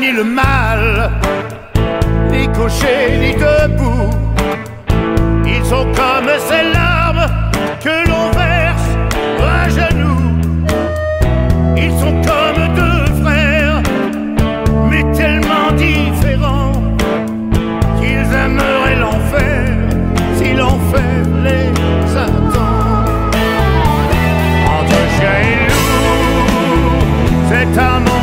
ni le mal, ni couché ni debout. Ils sont comme ces larmes que l'on verse à genoux. Ils sont comme deux frères, mais tellement différents qu'ils aimeraient l'enfer si l'enfer les attend. Entre chien et loup, cet amour.